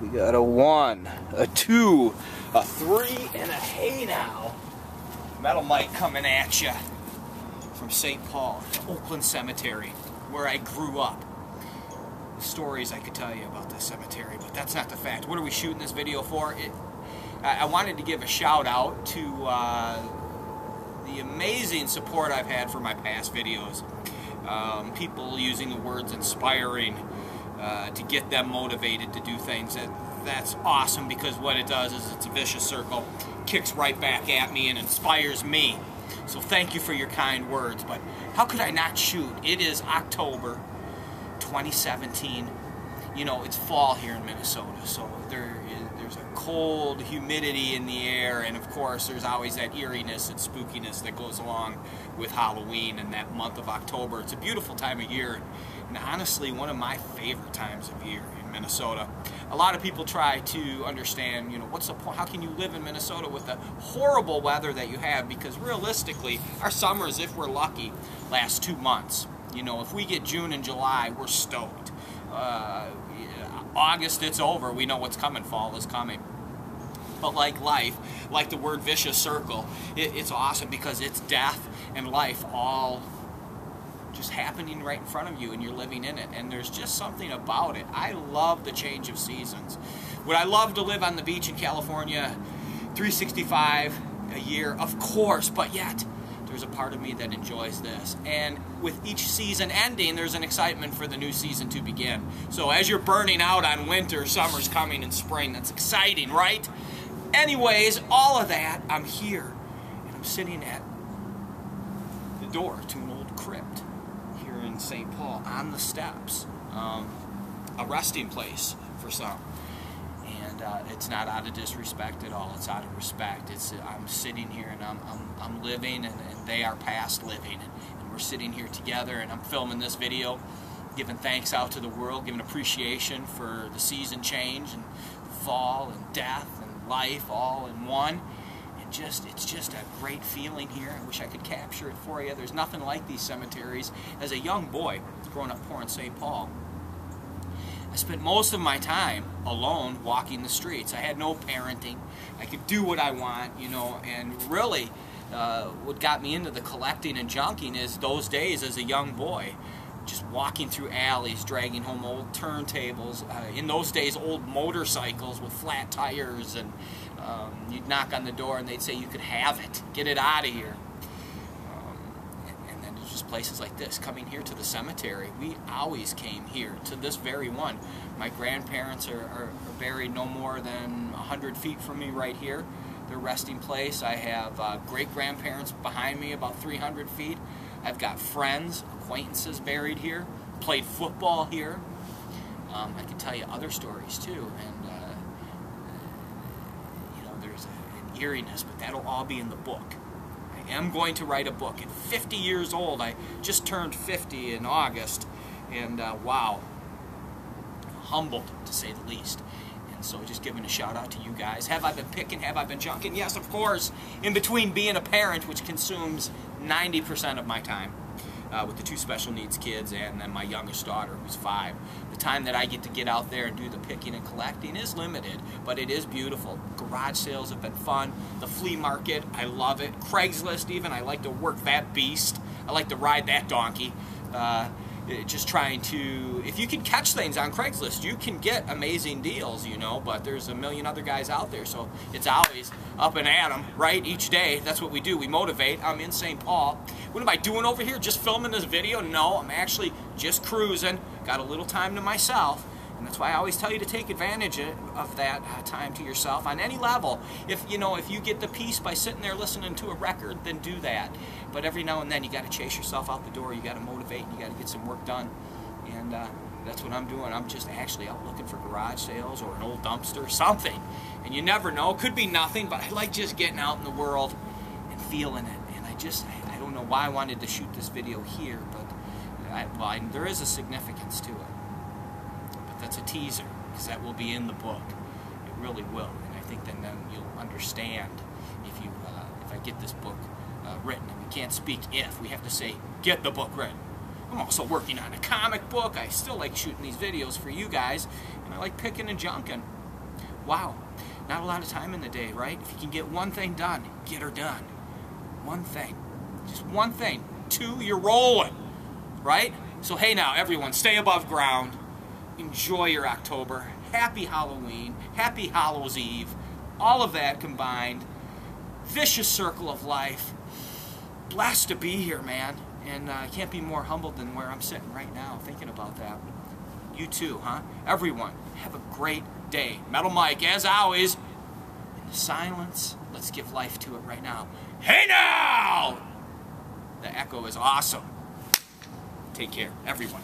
We got a one, a two, a three, and a hey now. Metal Mike coming at you from St. Paul Oakland Cemetery, where I grew up. The stories I could tell you about this cemetery, but that's not the fact. What are we shooting this video for? It, I, wanted to give a shout out to uh, the amazing support I've had for my past videos. Um, people using the words inspiring uh, to get them motivated to do things. That, that's awesome because what it does is it's a vicious circle, kicks right back at me and inspires me. So thank you for your kind words. But how could I not shoot? It is October 2017. You know, it's fall here in Minnesota, so there is, there's a cold humidity in the air, and of course, there's always that eeriness and spookiness that goes along with Halloween and that month of October. It's a beautiful time of year, and honestly, one of my favorite times of year in Minnesota. A lot of people try to understand, you know, what's the point? How can you live in Minnesota with the horrible weather that you have? Because realistically, our summers, if we're lucky, last two months. You know, if we get June and July, we're stoked. Uh, August, it's over. We know what's coming. Fall is coming. But like life, like the word vicious circle, it, it's awesome because it's death and life all just happening right in front of you and you're living in it. And there's just something about it. I love the change of seasons. Would I love to live on the beach in California 365 a year? Of course, but yet there's a part of me that enjoys this. And with each season ending, there's an excitement for the new season to begin. So as you're burning out on winter, summer's coming and spring. That's exciting, right? Anyways, all of that, I'm here. And I'm sitting at the door to an old crypt here in St. Paul on the steps. Um, a resting place for some. And uh, it's not out of disrespect at all. It's out of respect. It's I'm sitting here and I'm, I'm, I'm living and, and they are past living. And we're sitting here together and I'm filming this video, giving thanks out to the world, giving appreciation for the season change and fall and death and life all in one and just it's just a great feeling here. I wish I could capture it for you. There's nothing like these cemeteries. As a young boy, growing up poor in St. Paul, I spent most of my time alone walking the streets. I had no parenting. I could do what I want, you know, and really uh, what got me into the collecting and junking is those days as a young boy just walking through alleys, dragging home old turntables. Uh, in those days, old motorcycles with flat tires, and um, you'd knock on the door and they'd say you could have it, get it out of here. Just places like this. Coming here to the cemetery, we always came here to this very one. My grandparents are, are, are buried no more than 100 feet from me right here. Their resting place. I have uh, great grandparents behind me about 300 feet. I've got friends, acquaintances buried here, played football here. Um, I can tell you other stories too, and uh, you know there's an eeriness, but that'll all be in the book. Am going to write a book. At 50 years old, I just turned 50 in August, and uh, wow, humbled to say the least. And so just giving a shout out to you guys. Have I been picking? Have I been junking? Yes, of course. In between being a parent, which consumes 90% of my time uh, with the two special needs kids and then my youngest daughter who's five. The time that I get to get out there and do the picking and collecting is limited, but it is beautiful. Garage sales have been fun. The flea market, I love it. Craigslist even, I like to work that beast. I like to ride that donkey. Uh, Uh, just trying to if you can catch things on Craigslist you can get amazing deals you know but there's a million other guys out there so it's always up and at 'em right each day. That's what we do. We motivate. I'm in St. Paul. What am I doing over here? Just filming this video? No I'm actually just cruising. Got a little time to myself and that's why I always tell you to take advantage of that uh, time to yourself on any level. If you know, if you get the peace by sitting there listening to a record, then do that. But every now and then you got to chase yourself out the door. You got to motivate. You got to get some work done. And uh, that's what I'm doing. I'm just actually out looking for garage sales or an old dumpster, or something. And you never know. Could be nothing, but I like just getting out in the world and feeling it. And I just, I, I don't know why I wanted to shoot this video here, but I, well, I, there is a significance to it that's a teaser because that will be in the book. It really will, and I think then, then you'll understand if you uh, if I get this book uh, written. And we can't speak if we have to say get the book written. I'm also working on a comic book. I still like shooting these videos for you guys, and I like picking and junking. wow, not a lot of time in the day, right? If you can get one thing done, get her done. One thing. Just one thing. Two, you're rolling, right? So hey now, everyone, stay above ground. Enjoy your October. Happy Halloween. Happy Hallows Eve. All of that combined. Vicious circle of life. Blessed to be here, man. And uh, I can't be more humbled than where I'm sitting right now thinking about that. You too, huh? Everyone, have a great day. Metal Mike, as always, in the silence, let's give life to it right now. Hey now! The echo is awesome. Take care, everyone.